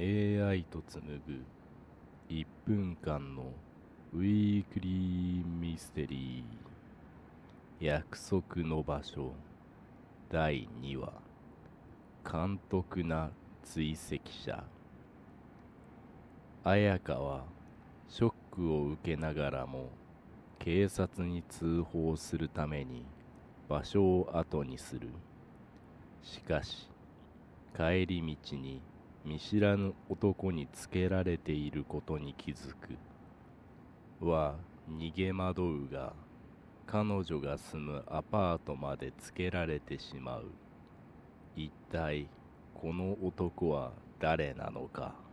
AI と紡ぐ1分間のウィークリーミステリー。約束の場所第2話。監督な追跡者。綾香はショックを受けながらも警察に通報するために場所を後にする。しかし帰り道に見知らぬ男につけられていることに気づく。は逃げ惑うが彼女が住むアパートまでつけられてしまう。一体この男は誰なのか？